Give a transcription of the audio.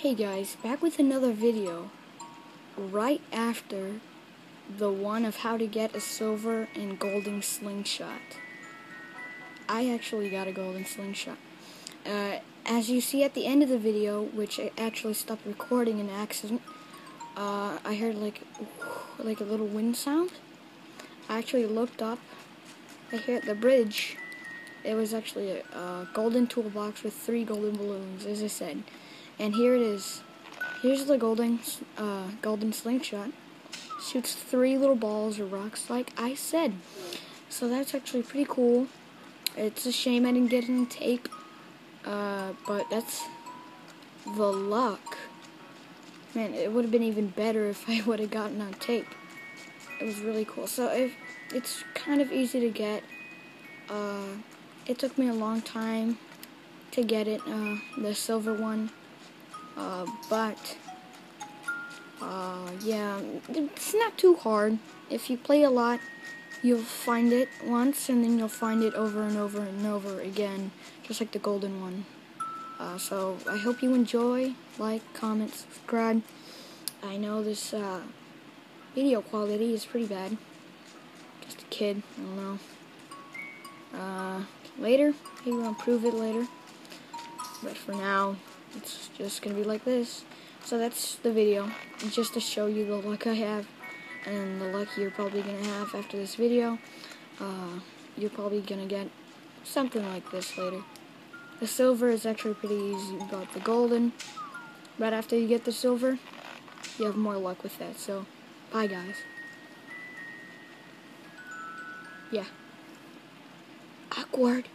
Hey guys, back with another video right after the one of how to get a silver and golden slingshot. I actually got a golden slingshot. Uh, as you see at the end of the video, which I actually stopped recording in accident, uh, I heard like like a little wind sound. I actually looked up. I hear the bridge. It was actually a, a golden toolbox with three golden balloons, as I said. And here it is. Here's the golden, uh, golden slingshot. Shoots three little balls or rocks, like I said. So that's actually pretty cool. It's a shame I didn't get any tape, uh, but that's the luck. Man, it would have been even better if I would have gotten on tape. It was really cool. So if it's kind of easy to get. Uh, it took me a long time to get it, uh, the silver one. Uh, but, uh, yeah, it's not too hard. If you play a lot, you'll find it once, and then you'll find it over and over and over again, just like the golden one. Uh, so, I hope you enjoy, like, comment, subscribe. I know this, uh, video quality is pretty bad. Just a kid, I don't know. Uh, later, maybe I'll improve it later. But for now, it's just gonna be like this. So that's the video, just to show you the luck I have, and the luck you're probably gonna have after this video. Uh, you're probably gonna get something like this later. The silver is actually pretty easy, but the golden, right after you get the silver, you have more luck with that. So, bye guys. Yeah. Awkward.